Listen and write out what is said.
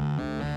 Bye.